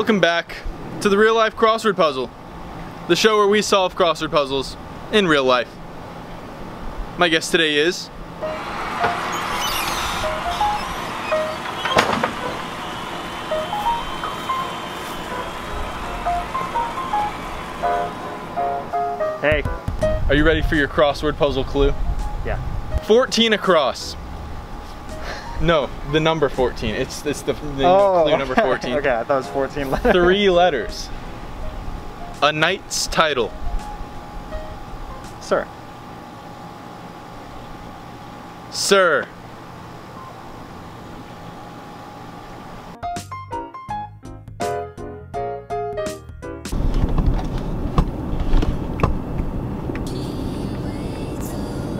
Welcome back to the real life crossword puzzle, the show where we solve crossword puzzles in real life. My guest today is. Hey. Are you ready for your crossword puzzle clue? Yeah. 14 across. No, the number 14. It's it's the, the Oh. clue number 14. okay, I thought it was 14 letters. Three letters. A knight's title. Sir. Sir.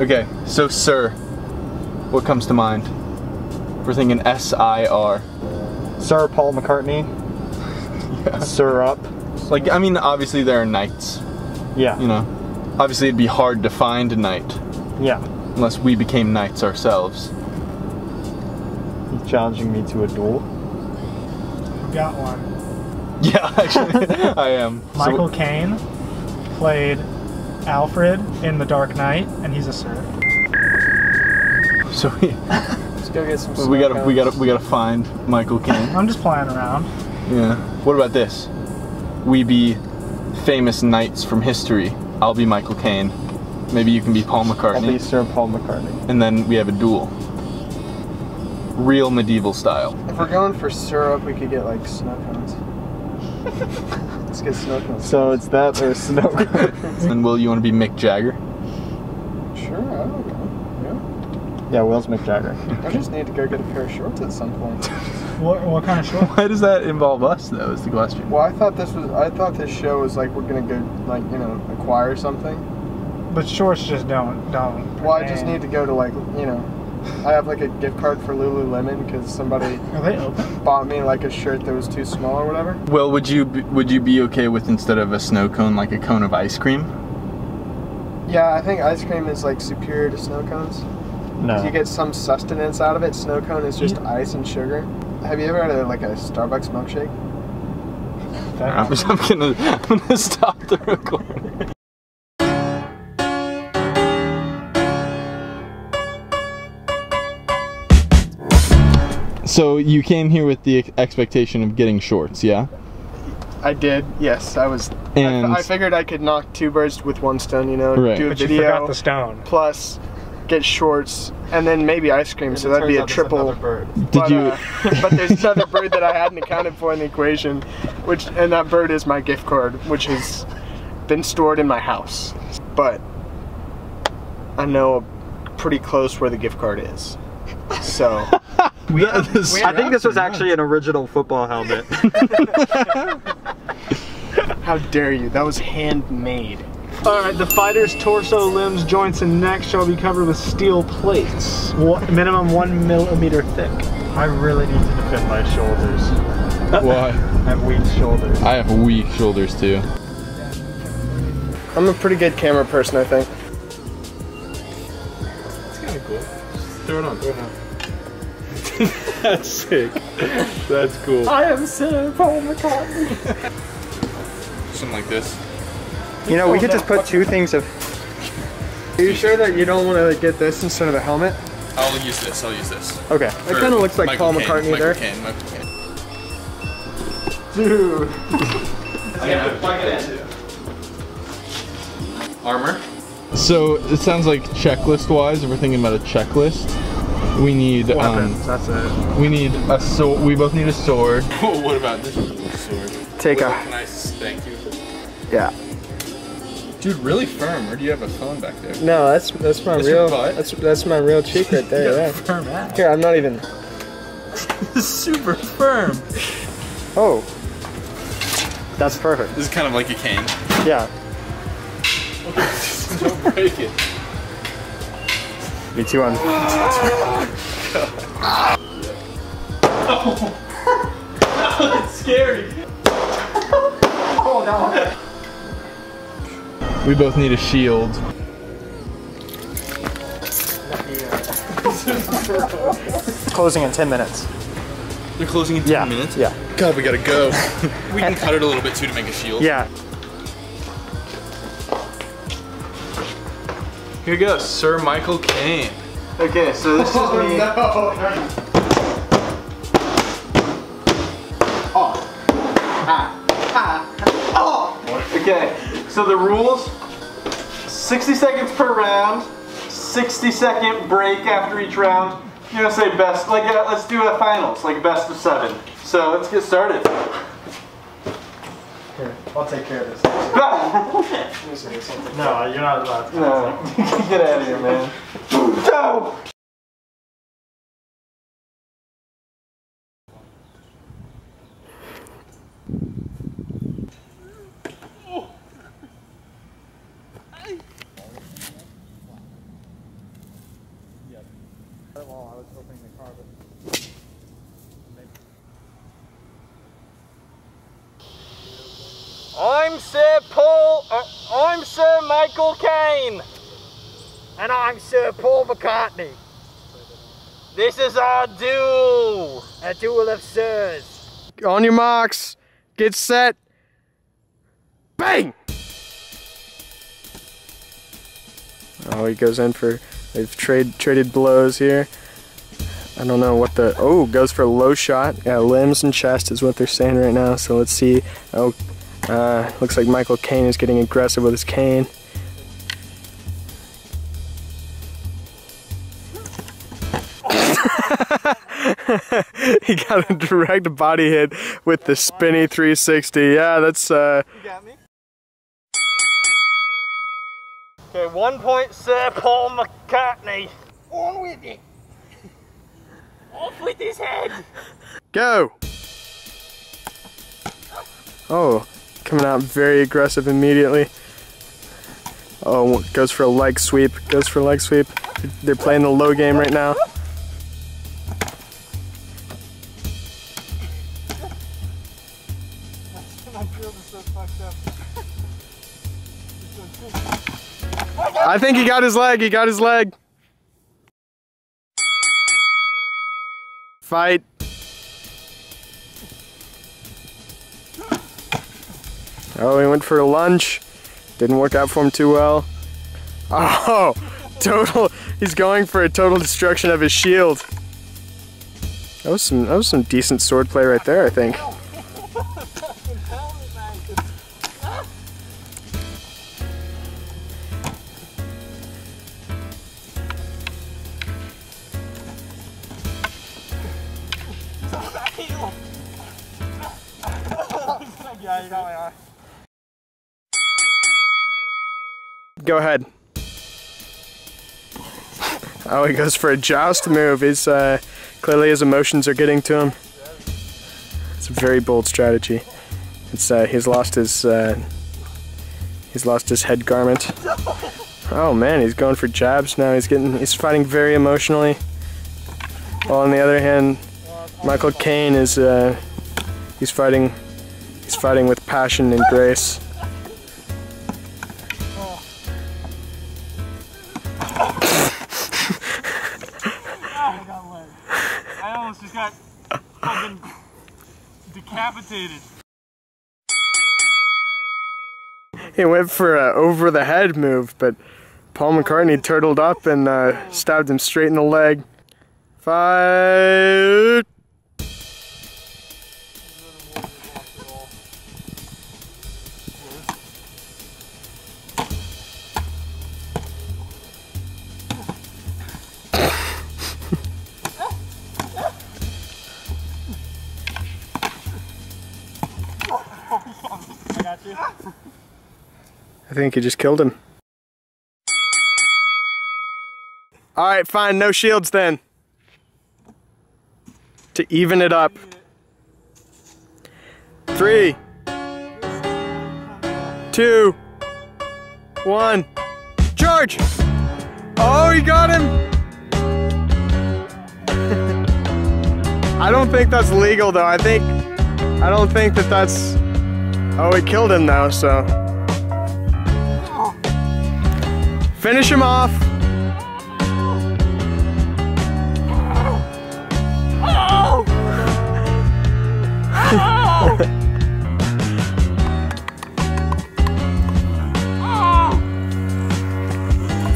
Okay, so sir, what comes to mind? We're thinking S-I-R. Sir Paul McCartney. Sir up. Like, I mean, obviously there are knights, Yeah. you know. Obviously it'd be hard to find a knight Yeah. unless we became knights ourselves. He's challenging me to a duel. Got one. Yeah, actually, I am. So- Michael Caine played Alfred in The Dark Knight, and he's a sir. So we, Let's go get some. we gotta we gotta we gotta find Michael Caine. I'm just playing around. Yeah. What about this? We be famous knights from history. I'll be Michael Caine. Maybe you can be Paul I'll be McCartney. Sir Paul McCartney. And then we have a duel. Real medieval style. If we're going for syrup, we could get like snow cones. Let's get snow cones. So it's that or snow. cones. And Will, you want to be Mick Jagger? Sure, I don't know. Yeah, Will's Mick Jagger. I just need to go get a pair of shorts at some point. What, what kind of shorts? Why does that involve us, though? Is the question. Well, I thought this was. I thought this show was like we're gonna go like you know acquire something. But shorts just don't don't. Well, I just need to go to like you know. I have like a gift card for Lululemon because somebody Are they open? bought me like a shirt that was too small or whatever. Well, would you be, would you be okay with instead of a snow cone, like a cone of ice cream? Yeah, I think ice cream is like superior to snow cones. No. You get some sustenance out of it. Snow cone is just ice and sugar. Have you ever had a, like a Starbucks milkshake? I'm, I'm gonna I'm gonna stop the recording. So you came here with the expectation of getting shorts, yeah? I did. Yes, I was. And- I, I figured I could knock two birds with one stone. You know, Right. do a But you forgot the stone. plus get shorts and then maybe ice cream. so that'd be a triple. Did but, you? uh, but there's another bird that I hadn't accounted for in the equation, which and that bird is my gift card, which has been stored in my house. But I know pretty close where the gift card is. So we I think this was actually an original football helmet. how dare you? That was handmade. All right, the fighter's torso, limbs, joints, and neck shall be covered with steel plates, one, minimum one millimeter thick. I really need to defend my shoulders. Why? I have weak shoulders. I have weak shoulders too. I'm a pretty good camera person, I think. It's kind of cool. Just throw it on. Throw it on. That's sick. That's cool. I am Sir Paul McCartney. Something like this. You know, we could just put two things of. Are you sure that you don't want to get this instead of a helmet? I'll use this. I'll use this. Okay. It kind of looks like Paul McCartney Michael there. Caine, Michael Caine. Dude. Armor. So it sounds like checklist wise, if we're thinking about a checklist, we need Weapons, um, that's it. we need a sword. We both need a sword. what about this sword? Take a. Nice, thank you. Yeah. Dude, really firm. Or do you have a phone back there? No, that's that's my That's your real. butt? That's that's my real cheek right there. Yeah. Firm ass. Here, I'm not even. Super firm. Oh. That's perfect. This is kind of like a cane. Yeah. Don't break it. Me too on. It's scary. Oh, We both need a shield. Closing in 10 minutes. They're closing in 10 Yeah, minutes? yeah. God, we gotta go. we can cut it a little bit too to make a shield. Yeah. Here you go, Sir Michael Caine. Okay, so this is oh, me. Oh. Ha. Ha. Oh. Okay, so the rules 60 seconds per round, 60 second break after each round. You know, say best, like, uh, let's do a finals, like best of seven. So let's get started. Here, I'll take care of this. no, No, you're not allowed to. get out of here, man. No! I'm Sir Paul. Uh, I'm Sir Michael Caine. And I'm Sir Paul McCartney, This is our duel. a duel of sirs. On your marks, get set, bang! Oh, he goes in for. They've trade traded blows here. I don't know what the. Oh, goes for a low shot. Yeah, limbs and chest is what they're saying right now. So let's see. Oh, uh, looks like Michael Caine is getting aggressive with his cane. he got a direct body hit with the spinny 360. Yeah, that's uh. Okay, one point, Sir Paul McCartney. On with it. Off with his head. Go. Oh, coming out very aggressive immediately. Oh, goes for a leg sweep. Goes for a leg sweep. They're playing the low game right now. I think he got his leg. He got his leg. Fight. Oh, he went for a lunge. Didn't work out for him too well. Oh, total. He's going for a total destruction of his shield. That was some. That was some decent sword play right there. I think. Go ahead. Oh, he goes for a joust move. He's uh, clearly his emotions are getting to him. It's a very bold strategy. It's uh, he's lost his uh, he's lost his head garment. Oh man, he's going for jabs now. He's getting he's fighting very emotionally. While on the other hand, Michael Caine is uh, he's fighting he's fighting with passion and grace. I almost just got fucking decapitated. He went for a over the head move, but Paul McCartney turtled up and uh, stabbed him straight in the leg. Fight! I think he just killed him. Alright, fine, no shields then. To even it up. Three, two, one, charge! Oh, he got him! I don't think that's legal though. I think, I don't think that that's, oh, he killed him though, so. Finish him off.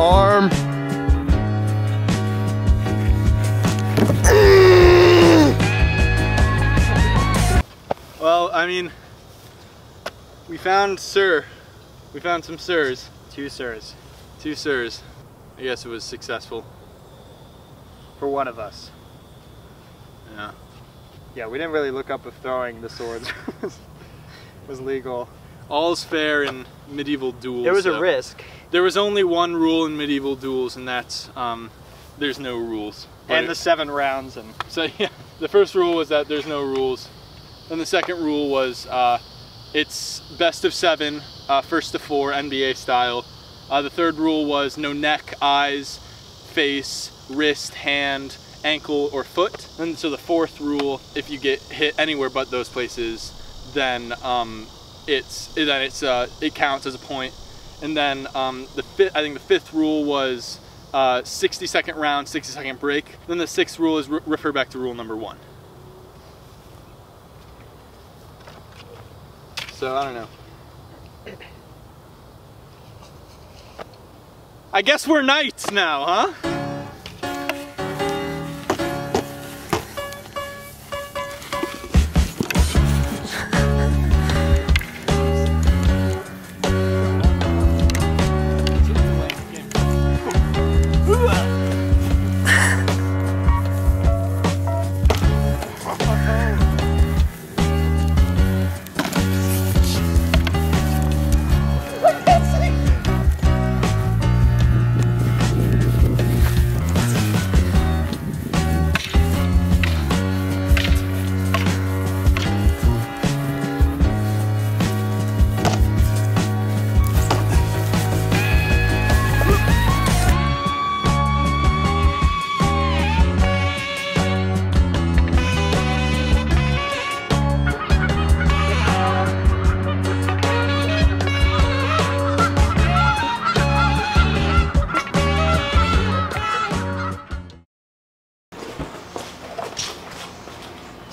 Arm. Well, I mean, we found Sir. We found some Sirs. Two sirs. Two Sirs. I guess it was successful. For one of us. Yeah. Yeah, we didn't really look up if throwing the swords was legal. All's fair in medieval duels. There was so- a risk. There was only one rule in medieval duels, and that's um, there's no rules. And it- the seven rounds and So yeah, the first rule was that there's no rules. and the second rule was uh, it's best of seven, uh, first to four, NBA style. Uh, the third rule was no neck, eyes, face, wrist, hand, ankle, or foot. And so the fourth rule, if you get hit anywhere but those places, then um, it's then it's uh, it counts as a point. And then um, the I think the fifth rule was uh, 60 second round, 60 second break. Then the sixth rule is re- refer back to rule number one. So I don't know. I guess we're knights now, huh?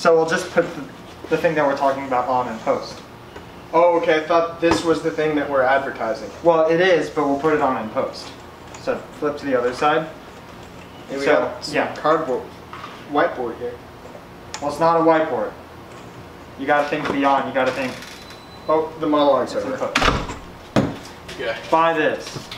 So we'll just put the, the thing that we're talking about on in post. Oh, okay. I thought this was the thing that we're advertising. Well, it is, but we'll put it on in post. So flip to the other side. Here we So, got some yeah. cardboard, whiteboard here. Well, it's not a whiteboard. You gotta think beyond. You gotta think Oh, the monologue it's in server. post. Yeah. Buy this.